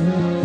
Mm-hmm.